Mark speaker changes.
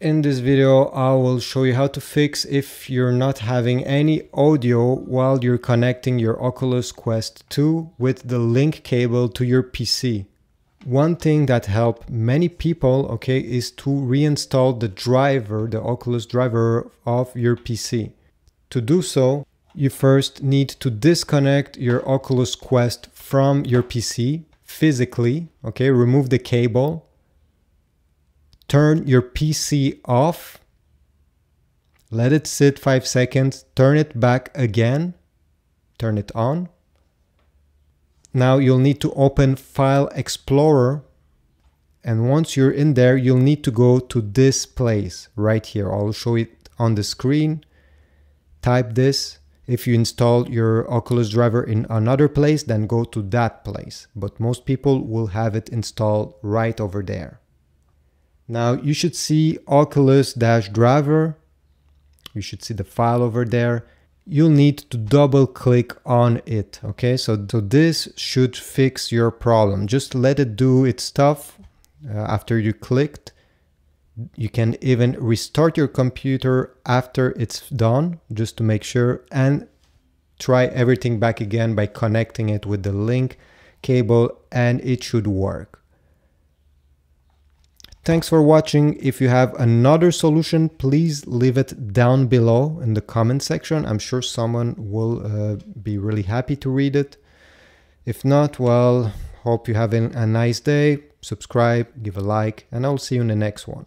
Speaker 1: In this video, I will show you how to fix if you're not having any audio while you're connecting your Oculus Quest 2 with the link cable to your PC. One thing that helped many people, okay, is to reinstall the driver, the Oculus driver of your PC. To do so, you first need to disconnect your Oculus Quest from your PC physically, okay, remove the cable turn your PC off, let it sit five seconds, turn it back again, turn it on. Now you'll need to open File Explorer and once you're in there, you'll need to go to this place right here. I'll show it on the screen. Type this. If you install your Oculus driver in another place, then go to that place. But most people will have it installed right over there. Now you should see Oculus-driver. You should see the file over there. You'll need to double click on it. Okay, so, so this should fix your problem. Just let it do its stuff uh, after you clicked. You can even restart your computer after it's done just to make sure and try everything back again by connecting it with the link cable and it should work. Thanks for watching. If you have another solution, please leave it down below in the comment section. I'm sure someone will uh, be really happy to read it. If not, well, hope you have a nice day. Subscribe, give a like, and I'll see you in the next one.